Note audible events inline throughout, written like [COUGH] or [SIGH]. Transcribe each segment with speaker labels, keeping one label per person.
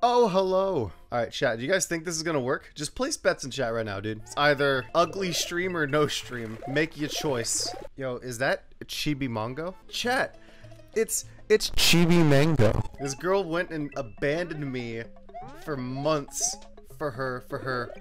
Speaker 1: Oh, hello. All right, chat. Do you guys think this is gonna work? Just place bets in chat right now, dude. It's either ugly stream or no stream. Make your choice. Yo, is that Chibi Mango? Chat. It's it's Chibi Mango. This girl went and abandoned me for months for her for her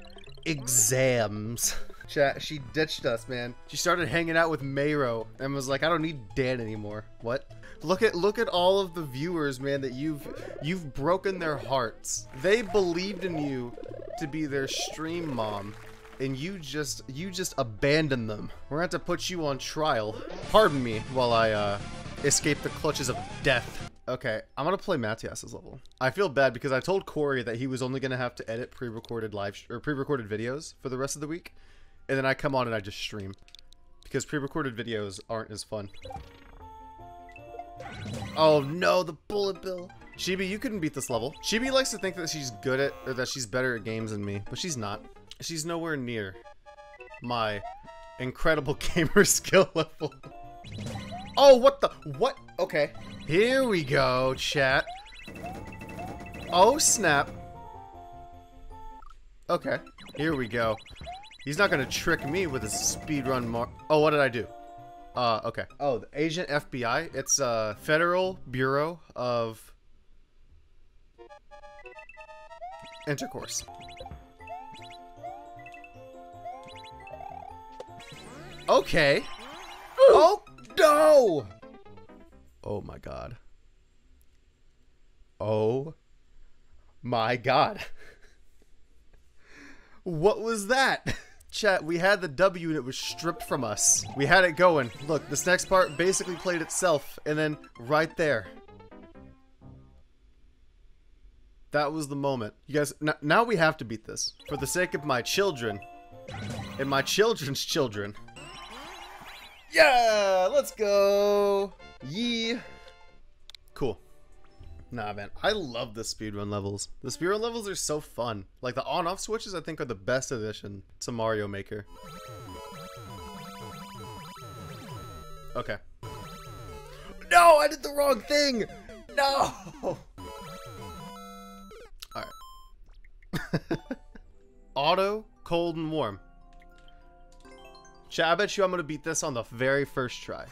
Speaker 1: exams. [LAUGHS] Chat, she ditched us, man. She started hanging out with Mayro and was like, I don't need Dan anymore. What? Look at look at all of the viewers, man, that you've you've broken their hearts. They believed in you to be their stream mom. And you just you just abandoned them. We're gonna have to put you on trial. Pardon me while I uh escape the clutches of death. Okay, I'm gonna play Matthias's level. I feel bad because I told Corey that he was only gonna have to edit pre-recorded live or pre-recorded videos for the rest of the week, and then I come on and I just stream because pre-recorded videos aren't as fun. Oh no, the bullet bill. Chibi, you couldn't beat this level. Chibi likes to think that she's good at, or that she's better at games than me, but she's not. She's nowhere near my incredible [LAUGHS] gamer skill level. Oh, what the? What? Okay. Here we go, chat. Oh, snap. Okay. Here we go. He's not gonna trick me with a speedrun mar- Oh, what did I do? Uh, okay. Oh, the Agent FBI. It's uh, Federal Bureau of Intercourse. Okay. Oh no! Oh my god. Oh my god. [LAUGHS] what was that? [LAUGHS] Chat, we had the W and it was stripped from us. We had it going. Look, this next part basically played itself, and then right there. That was the moment. You guys, now we have to beat this. For the sake of my children, and my children's children. Yeah, let's go. Yee. Cool. Nah, man, I love the speedrun levels. The speedrun levels are so fun. Like, the on-off switches, I think, are the best addition to Mario Maker. Okay. No, I did the wrong thing! No! Alright. [LAUGHS] Auto, cold, and warm. Chat, I bet you I'm gonna beat this on the very first try.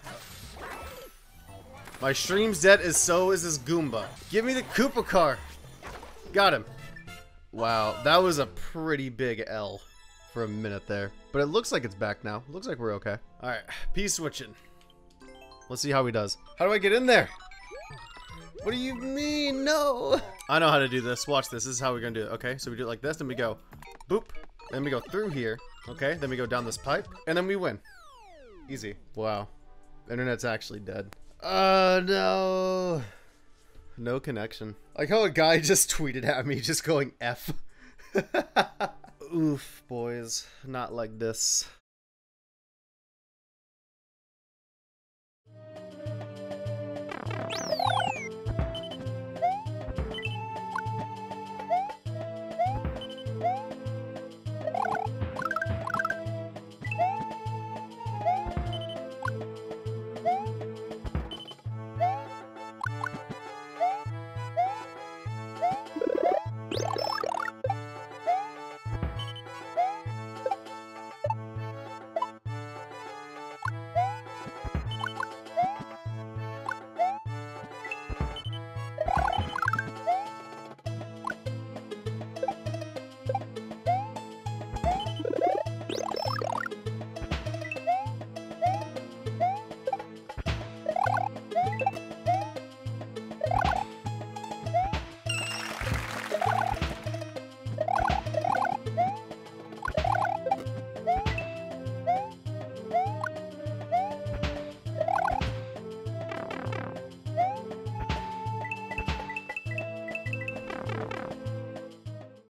Speaker 1: My stream's dead as so is this Goomba. Give me the Koopa car. Got him. Wow, that was a pretty big L for a minute there. But it looks like it's back now. looks like we're okay. Alright, P switching. Let's see how he does. How do I get in there? What do you mean? No! I know how to do this. Watch this. This is how we're gonna do it. Okay, so we do it like this, then we go boop. Then we go through here. Okay, then we go down this pipe, and then we win. Easy. Wow. Internet's actually dead. Oh, no. No connection. Like how a guy [LAUGHS] just tweeted at me, just going F. [LAUGHS] Oof, boys. Not like this.